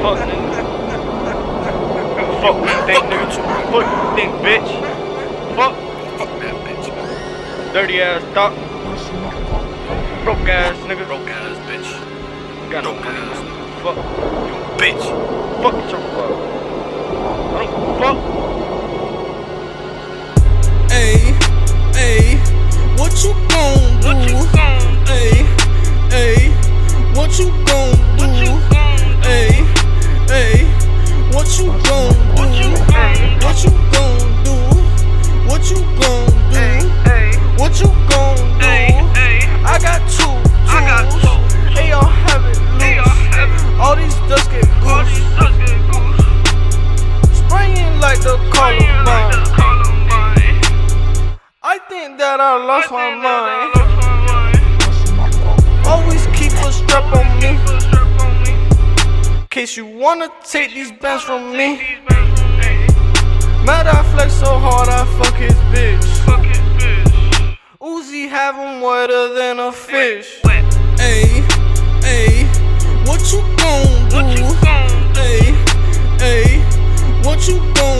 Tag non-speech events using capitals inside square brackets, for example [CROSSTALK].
Fuck nigga. [LAUGHS] Fuck you think nigga. Fuck you think bitch. Fuck. Fuck that bitch. Dirty ass thought. Broke ass nigga. Broke ass bitch. Got no ass. Fuck. You bitch. Fuck your fuck. I don't fuck. Hey, hey, what you gon' like the Columbine. I think that I lost my mind. Always keep a strap on me. Case you wanna take these bands from me. Mad I flex so hard I fuck his bitch. Uzi have him wetter than a fish. Ayy, ayy, what you gon' do? Ayy, ayy, what you gon'